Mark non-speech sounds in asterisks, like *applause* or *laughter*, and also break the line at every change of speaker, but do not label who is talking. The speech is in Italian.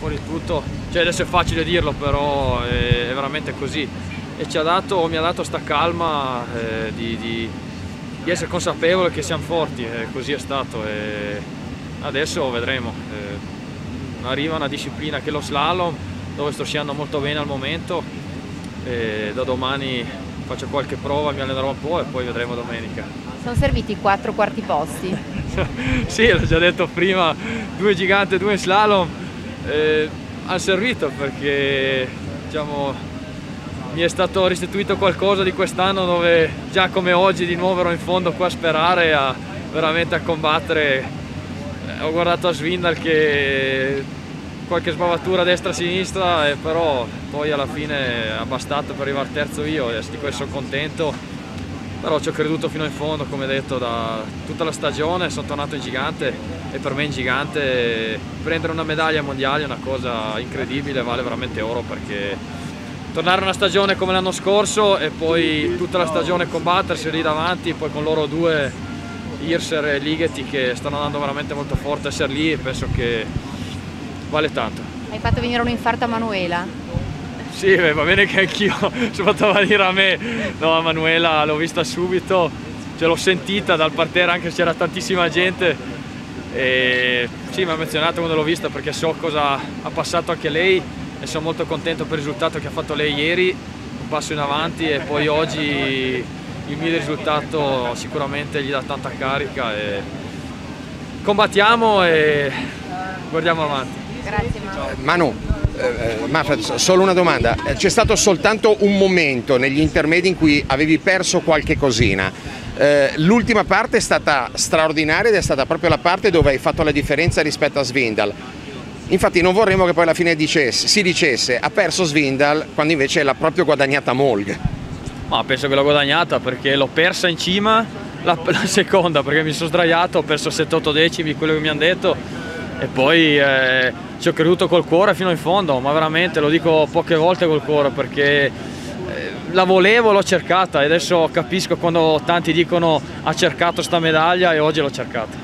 fuori tutto, cioè adesso è facile dirlo però è, è veramente così e ci ha dato, mi ha dato sta calma eh, di, di, di, essere consapevole che siamo forti e così è stato e adesso vedremo. Eh, arriva una disciplina che è lo slalom dove sto sciando molto bene al momento e da domani faccio qualche prova, mi allenerò un po' e poi vedremo domenica.
Sono serviti quattro quarti posti? *laughs*
sì, l'ho già detto prima, due giganti e due slalom eh, hanno servito perché diciamo, mi è stato restituito qualcosa di quest'anno dove già come oggi di nuovo ero in fondo qua a sperare a, veramente a combattere. Eh, ho guardato a Svindal che qualche sbavatura destra-sinistra, e però poi alla fine ha bastato per arrivare terzo io e di questo sono contento. Però ci ho creduto fino in fondo, come detto, da tutta la stagione, sono tornato in gigante e per me in gigante prendere una medaglia mondiale è una cosa incredibile, vale veramente oro perché tornare una stagione come l'anno scorso e poi tutta la stagione combattersi lì davanti, poi con loro due, Irser e Ligeti che stanno andando veramente molto forte a essere lì penso che vale tanto.
Hai fatto venire un infarto a Manuela?
Sì, beh, va bene che anch'io *laughs* sono fatto venire a me, no, a Manuela l'ho vista subito, ce l'ho sentita dal parterre anche se c'era tantissima gente e sì, mi ha menzionato quando l'ho vista perché so cosa ha passato anche lei e sono molto contento per il risultato che ha fatto lei ieri, un passo in avanti e poi oggi il mio risultato sicuramente gli dà tanta carica e combattiamo e guardiamo avanti.
Grazie
Manu. Manu, eh, Manfred, solo una domanda. Eh, c'è stato soltanto un momento negli intermedi in cui avevi perso qualche cosina. Eh, l'ultima parte è stata straordinaria ed è stata proprio la parte dove hai fatto la differenza rispetto a Svindal. Infatti non vorremmo che poi alla fine dicesse, si dicesse ha perso Svindal quando invece l'ha proprio guadagnata Molg.
Ma penso che l'ho guadagnata perché l'ho persa in cima la, *laughs* la seconda perché mi sono sdraiato, ho perso 7-8 decimi, quello che mi hanno detto e poi eh, ci ho creduto col cuore fino in fondo, ma veramente lo dico poche volte col cuore perché eh, la volevo, l'ho cercata e adesso capisco quando tanti dicono ha cercato sta medaglia e oggi l'ho cercata.